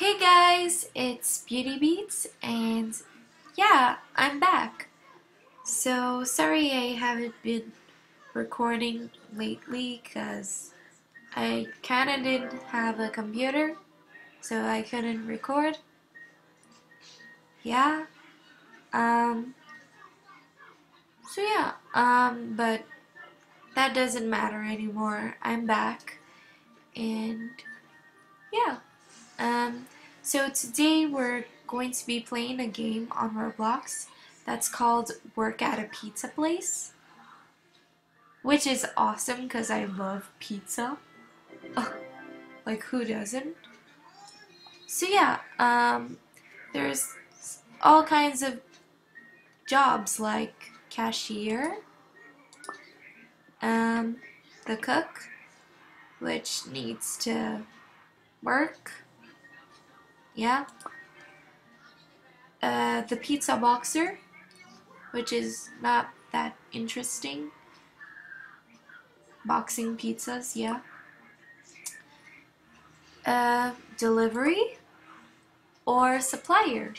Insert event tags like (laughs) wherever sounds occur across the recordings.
Hey guys, it's Beauty Beats and yeah, I'm back. So sorry I haven't been recording lately because I kinda didn't have a computer so I couldn't record. Yeah. Um so yeah, um but that doesn't matter anymore. I'm back and yeah. Um, so today we're going to be playing a game on Roblox that's called Work at a Pizza Place. Which is awesome because I love pizza. Like who doesn't? So yeah, um, there's all kinds of jobs like cashier, um, the cook, which needs to work, yeah. Uh, the pizza boxer, which is not that interesting. Boxing pizzas, yeah. Uh, delivery or supplier.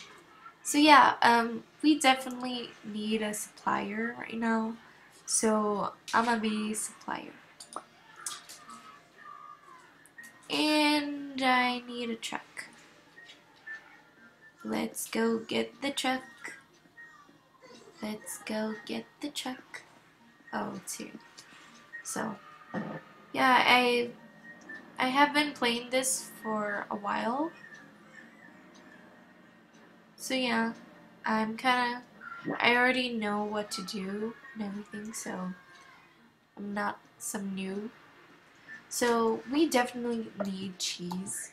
So yeah, um, we definitely need a supplier right now. So I'm gonna be supplier. And I need a truck. Let's go get the truck. Let's go get the truck. Oh, it's here. So, yeah, I I have been playing this for a while. So yeah, I'm kind of I already know what to do and everything, so I'm not some new. So we definitely need cheese.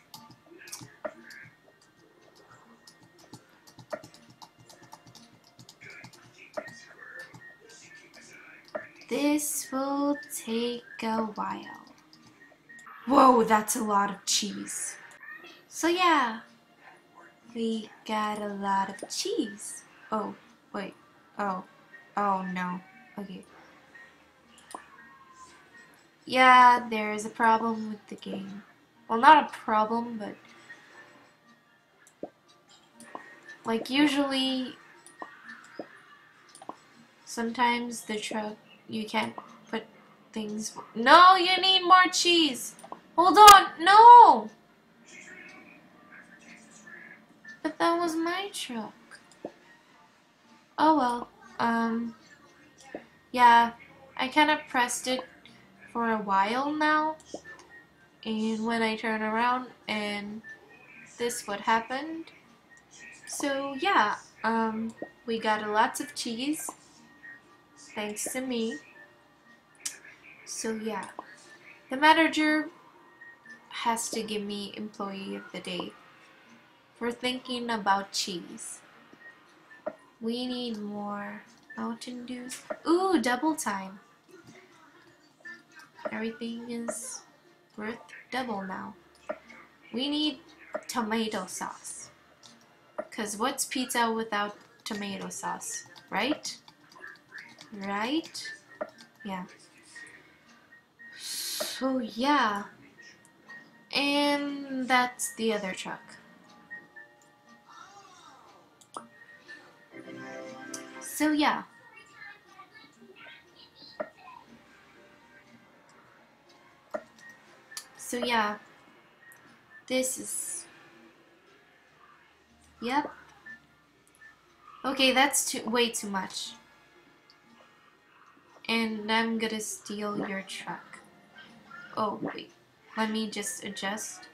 This will take a while. Whoa, that's a lot of cheese. So yeah, we got a lot of cheese. Oh, wait. Oh, oh no. Okay. Yeah, there's a problem with the game. Well, not a problem, but like usually sometimes the truck you can't put things no you need more cheese. Hold on no. But that was my truck. Oh well um yeah I kind of pressed it for a while now. And when I turn around and this what happened so yeah um we got a lots of cheese thanks to me so yeah the manager has to give me employee of the day for thinking about cheese we need more Mountain Dews ooh double time Everything is worth double now. We need tomato sauce. Because what's pizza without tomato sauce? Right? Right? Yeah. So yeah. And that's the other truck. So yeah. So yeah, this is, yep. Okay, that's too, way too much. And I'm gonna steal your truck. Oh, wait. Let me just adjust.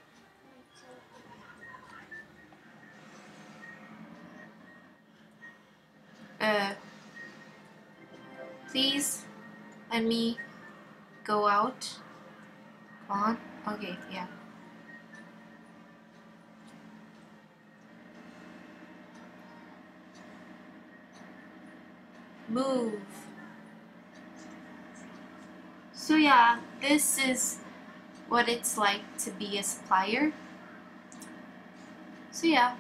Uh, please let me go out. On. Okay, yeah. Move. So yeah, this is what it's like to be a supplier. So yeah,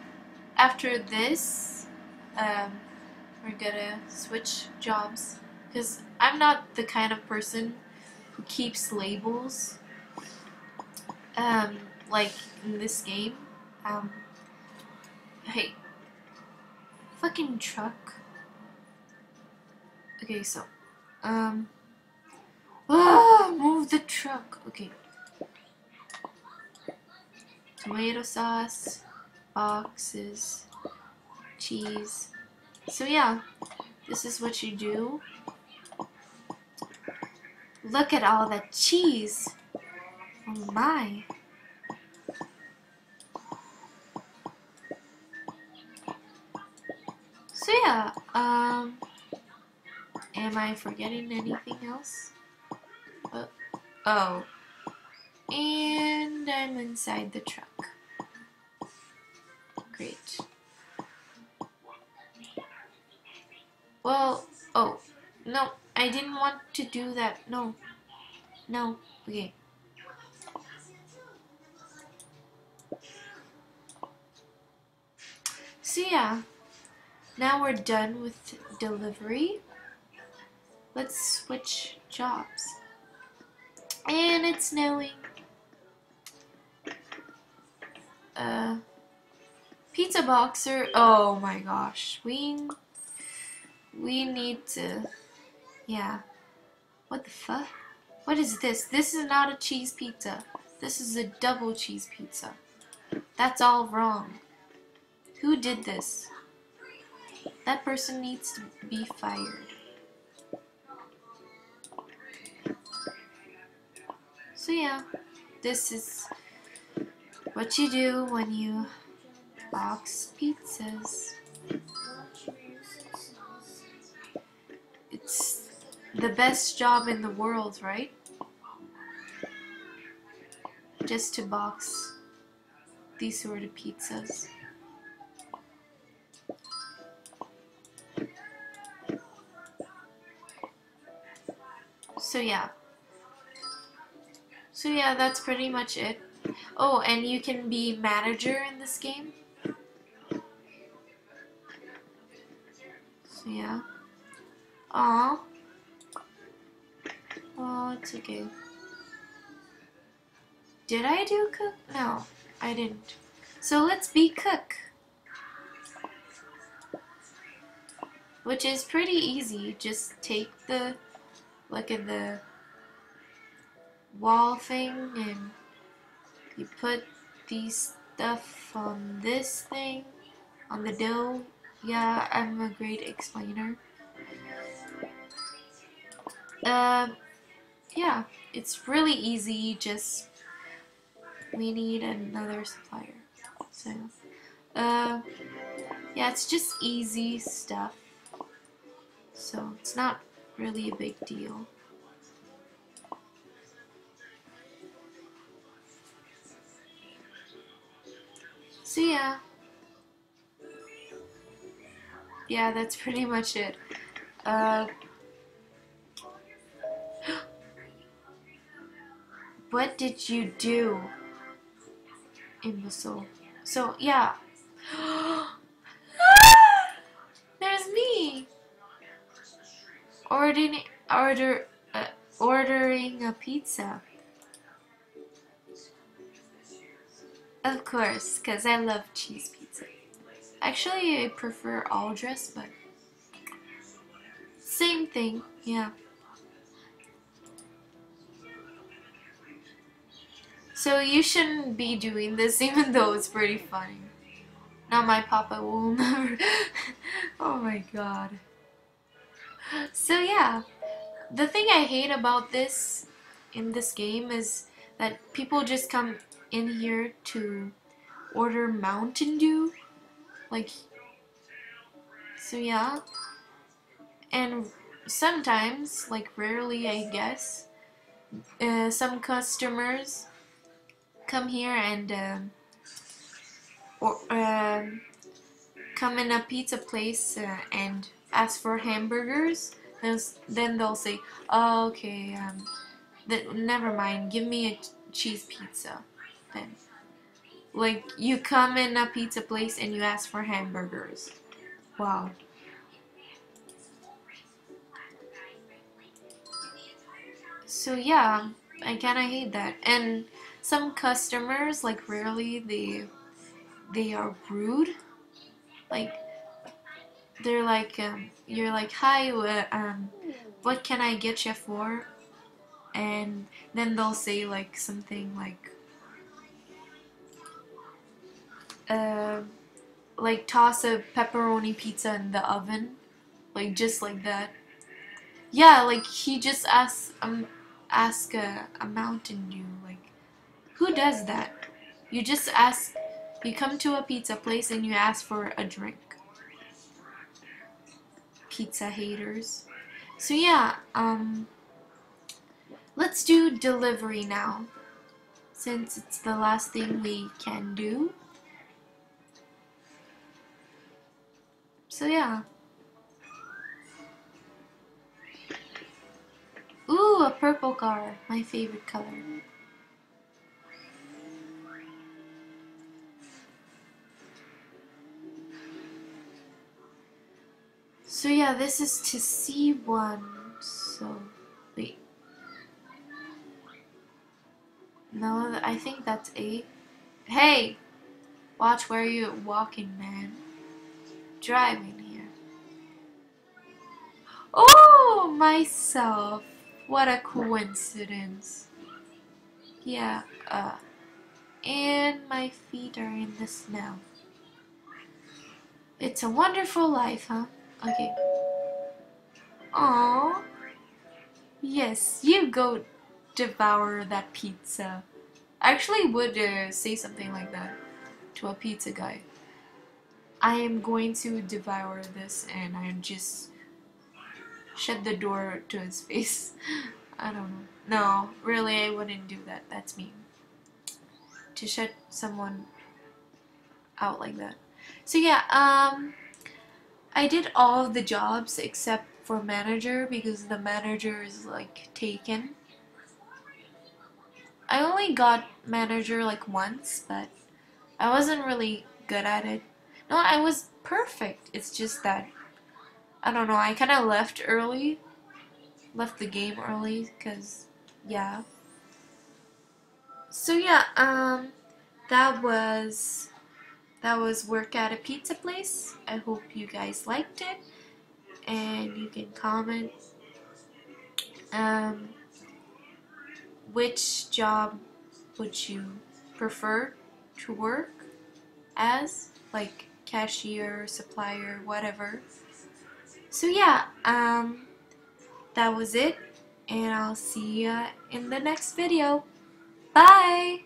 after this, um, we're gonna switch jobs because I'm not the kind of person who keeps labels um, like in this game, Um, hey, fucking truck. Okay, so, um, ah, move the truck. Okay. Tomato sauce, boxes, cheese. So yeah, this is what you do. Look at all that cheese. Oh my. So yeah, um, am I forgetting anything else? Oh, and I'm inside the truck. Great. Well, oh, no, I didn't want to do that. No, no, okay. So yeah, now we're done with delivery. Let's switch jobs. And it's snowing. Uh, pizza boxer. Oh my gosh, we we need to. Yeah. What the fuck? What is this? This is not a cheese pizza. This is a double cheese pizza. That's all wrong. Who did this? That person needs to be fired. So yeah, this is what you do when you box pizzas. It's the best job in the world, right? Just to box these sort of pizzas. So yeah. So yeah, that's pretty much it. Oh, and you can be manager in this game. So yeah. Aw. Oh, it's okay. Did I do cook? No, I didn't. So let's be cook. Which is pretty easy. Just take the, look at the wall thing and you put these stuff on this thing, on the dough. Yeah, I'm a great explainer. Um, yeah, it's really easy, just we need another supplier. So, uh, yeah, it's just easy stuff. So, it's not really a big deal. So yeah. Yeah, that's pretty much it. Uh, (gasps) what did you do? Imbecile. So, yeah. (gasps) There's me! Ordering, order, uh, ordering a pizza. Of course, because I love cheese pizza. Actually, I prefer all dress, but same thing, yeah. So you shouldn't be doing this (laughs) even though it's pretty funny. Now my papa will (laughs) never... oh my god. So yeah, the thing I hate about this in this game is that people just come in here to order Mountain Dew. Like, so yeah. And sometimes, like rarely I guess, uh, some customers come here and uh, or uh, come in a pizza place uh, and ask for hamburgers. Then, then they'll say, oh, okay, um, th never mind, give me a cheese pizza happen. Like, you come in a pizza place and you ask for hamburgers. Wow. So yeah, I kinda hate that. And some customers, like rarely, they they are rude. Like they're like um, you're like hi uh, um what can I get you for? And then they'll say like something like uh, like toss a pepperoni pizza in the oven like just like that. Yeah like he just asks um ask a, a mountain dew like who does that? You just ask you come to a pizza place and you ask for a drink. Pizza haters. So yeah um let's do delivery now since it's the last thing we can do So yeah. Ooh, a purple car. My favorite color. So yeah, this is to C1. So, wait. No, I think that's 8. Hey! Watch where you're walking, man driving here. Oh, myself. What a coincidence. Yeah, uh, and my feet are in the snow. It's a wonderful life, huh? Okay. Aww. Yes, you go devour that pizza. I actually would uh, say something like that to a pizza guy. I am going to devour this and I just shut the door to his face. (laughs) I don't know. No, really, I wouldn't do that. That's mean. To shut someone out like that. So yeah, um, I did all of the jobs except for manager because the manager is like taken. I only got manager like once, but I wasn't really good at it no, I was perfect. It's just that, I don't know, I kind of left early. Left the game early, because, yeah. So yeah, um, that was, that was work at a pizza place. I hope you guys liked it. And you can comment um, which job would you prefer to work as? Like, cashier, supplier, whatever. So yeah, um, that was it. And I'll see you in the next video. Bye!